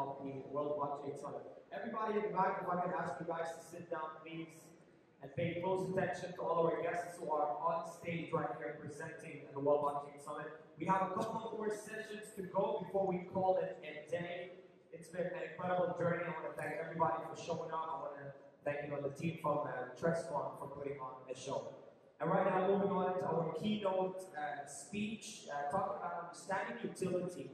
of the World Blockchain Summit. Everybody in the back, if I can ask you guys to sit down, please, and pay close attention to all of our guests who are on stage right here presenting at the World Blockchain Summit. We have a couple more sessions to go before we call it a day. It's been an incredible journey. I want to thank everybody for showing up. I want to thank you know, the team from uh, Trescon for putting on this show. And right now, moving on to our keynote uh, speech, uh, talking about understanding utility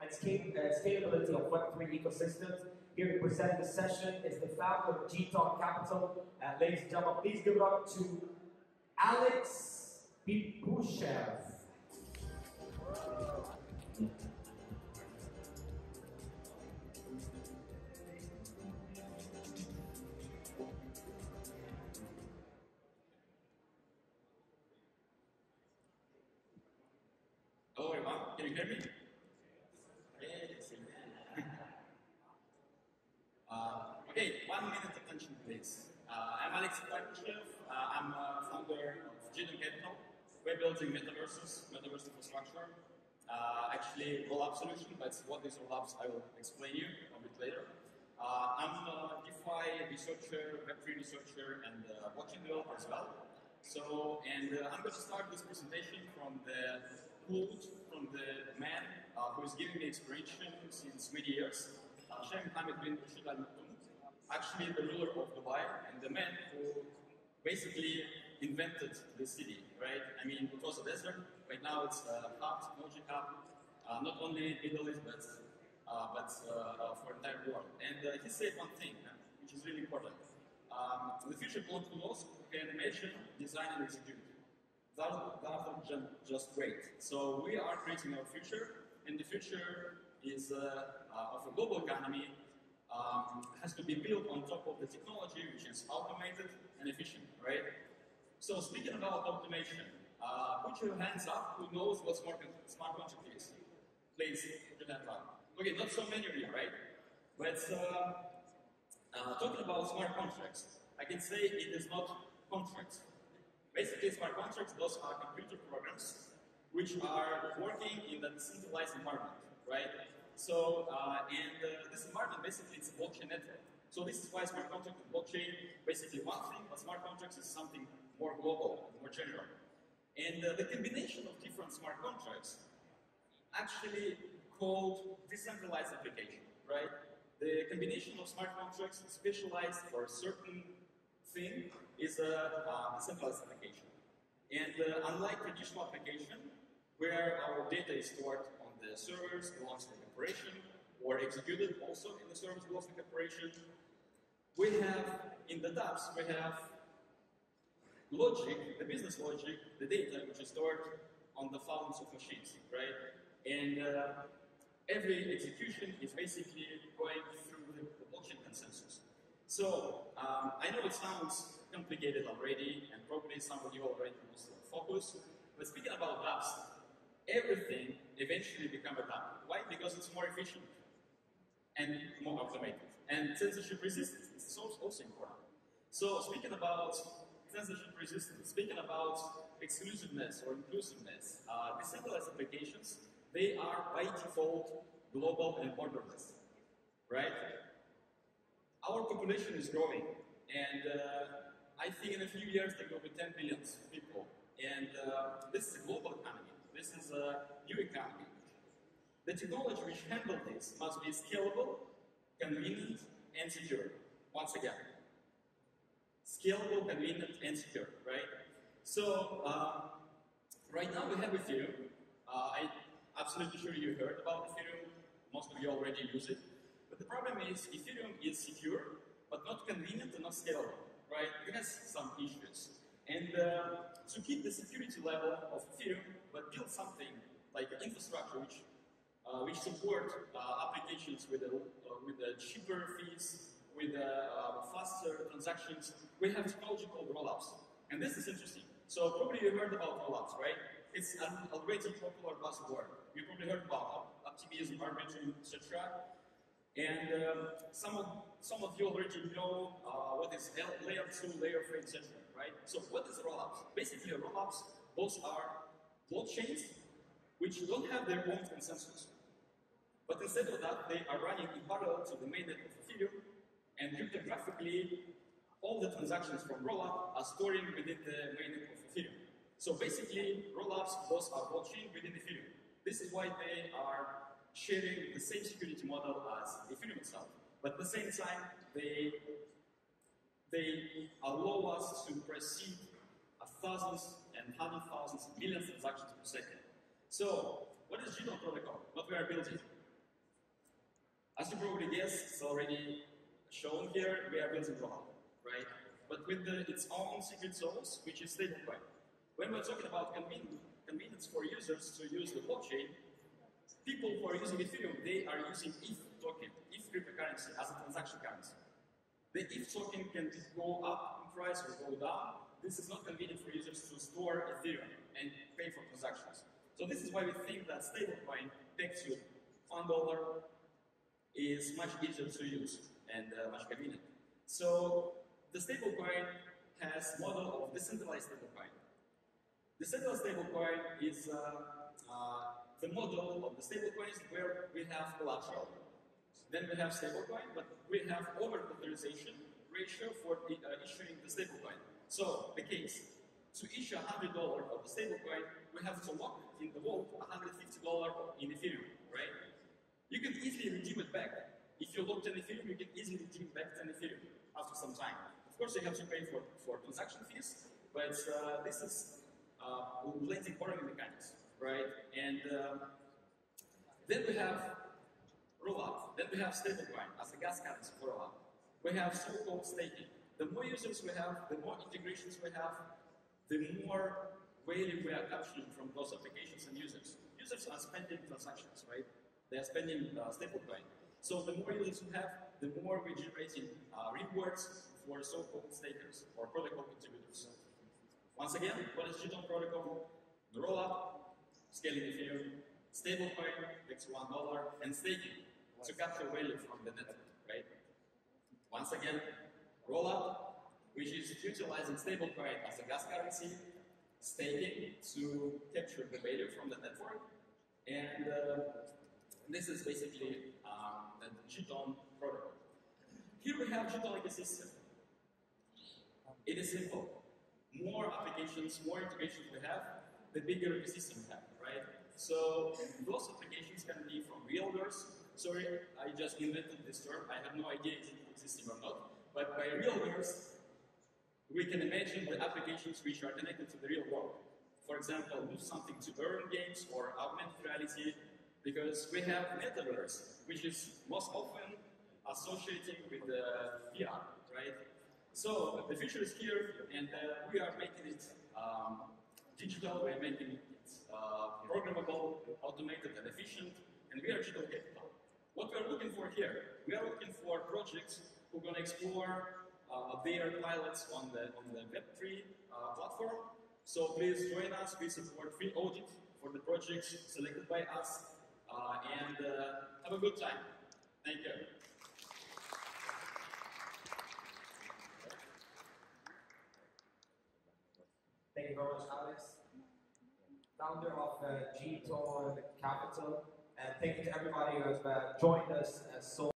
and scalability of Web3 ecosystems. Here to present the session is the founder of GTON Capital. Uh, ladies and gentlemen, please give it up to Alex Pupyshev. Hello everyone, can you hear me? Uh, okay, one minute attention please. Uh, I'm Alex Pupyshev. Uh, I'm a founder of GTON Capital. We're building metaverses, metaverse infrastructure. Uh, actually, roll-up solution, but what is roll-ups I will explain you a bit later. Uh, I'm a DeFi researcher, Web3 researcher, and uh, blockchain developer as well. So, and uh, I'm going to start this presentation from the quote from the man uh, who is giving me inspiration since many years. Sheikh Mohammed bin Rashid Al actually the ruler of Dubai and the man who basically invented the city, right? I mean, it was a desert, right now it's a hub, technology hub, uh, not only Middle East, but, uh, but uh, for the entire world. And uh, he said one thing, which is really important. Um, the future those who can imagine, design, and execute. That, that just great. So we are creating our future, and the future is uh, uh, of a global economy um, has to be built on top of the technology which is automated and efficient, right? So speaking about automation, uh, put your hands up who knows what smart, smart contract is. Please, put your hands up. Okay, not so many of you, right? But uh, uh, talking about smart contracts, I can say it is not contracts. Basically, smart contracts, those are computer programs which are working in a decentralized environment, right? So, uh, and uh, this environment basically it's a blockchain network. So this is why smart contract and blockchain basically one thing, but smart contracts is something more global, more general. And uh, the combination of different smart contracts actually called decentralized application, right? The combination of smart contracts specialized for a certain thing is a uh, decentralized application. And uh, unlike traditional application, where our data is stored the servers belongs to the corporation or executed also in the service blocks corporation. We have, in the dApps, we have logic, the business logic, the data which is stored on the thousands of machines, right? And uh, every execution is basically going through the, the blockchain consensus. So, um, I know it sounds complicated already, and probably some of you already lost focus, but speaking about dApps, everything eventually become a dApp. Why? Because it's more efficient and more automated. And censorship resistance is also important. So speaking about censorship resistance, speaking about exclusiveness or inclusiveness, uh, decentralized applications, they are by default global and borderless, right? Our population is growing, and uh, I think in a few years there will be 10 billion people, and uh, this is a global economy. This is a new economy. The technology which handles this must be scalable, convenient, and secure. Once again, scalable, convenient, and secure, right? So, uh, right now we have Ethereum. Uh, I'm absolutely sure you heard about Ethereum. Most of you already use it. But the problem is Ethereum is secure, but not convenient and not scalable, right? It has some issues. And uh, to keep the security level of Ethereum, but build something like an infrastructure which uh, which support uh, applications with a, uh, with a cheaper fees, with a, uh, faster transactions. We have technology called rollups, and this is interesting. So probably you heard about rollups, right? It's an already popular buzzword. You probably heard about optimism, arbitrum, etc. And um, some of some of you already know uh, what is layer two, layer three, etc. Right? So what is rollups? Basically, rollups those are blockchains which don't have their own consensus. But instead of that, they are running in parallel to the mainnet of Ethereum, and cryptographically, all the transactions from rollup are storing within the mainnet of Ethereum. So basically, rollups, those are blockchain within Ethereum. This is why they are sharing the same security model as Ethereum itself. But at the same time, they, they allow us to proceed a thousands and hundred thousands, millions of transactions per second. So, what is GTON protocol? What we are building? As you probably guess, it's already shown here, we are building Roll, right? But with the, its own secret sauce, which is stablecoin. When we're talking about conven convenience for users to use the blockchain, people who are using Ethereum, they are using ETH token, ETH cryptocurrency as a transaction currency. The ETH token can go up in price or go down. This is not convenient for users to store Ethereum and pay for transactions. So this is why we think that stablecoin pegged to one dollar is much easier to use and uh, much convenient. So the stablecoin has model of decentralized stablecoin. Decentralized stablecoin is uh, uh, the model of the stablecoins where we have collateral, then we have stablecoin, but we have over-collateralization ratio for uh, issuing the stablecoin. So the case, to issue $100 of the stablecoin, we have to lock in the vault $150 in Ethereum, right? You can easily redeem it back. If you locked in Ethereum, you can easily redeem back to Ethereum after some time. Of course, you have to pay for, for transaction fees, but uh, this is uh, plenty borrowing mechanics, right? And um, then we have Then we have stablecoin as a gas currency for rollup. We have so-called staking. The more users we have, the more integrations we have, the more value we are capturing from those applications and users. Users are spending transactions, right? They are spending uh, stablecoin. So the more users we have, the more we're generating uh, rewards for so-called stakers or protocol contributors. Once again, what is GTON protocol? The rollup, scaling Ethereum, stablecoin, one dollar, and staking to capture value from the network, right? Once again, rollup, which is utilizing stablecoin as a gas currency, staking to capture the value from the network, and uh, this is basically the GTON protocol. Here we have GTON ecosystem. It is simple. More applications, more integrations we have, the bigger ecosystem we have, right? So those applications Sorry, I just invented this term. I have no idea if it existing or not. But by realtors, we can imagine the applications which are connected to the real world. For example, do something to earn games or augmented reality because we have metaverse, which is most often associated with the VR, right? So the future is here, and uh, we are making it um, digital, we're making it uh, programmable, automated, and efficient, and we are digital What we're looking for here, we are looking for projects who are going to explore uh, their pilots on the on the Web3 uh, platform. So please join us. We support free audit for the projects selected by us uh, and uh, have a good time. Thank you. Thank you very much, Alex. Founder of uh, GTON Capital. And thank you to everybody who has uh, joined us uh, so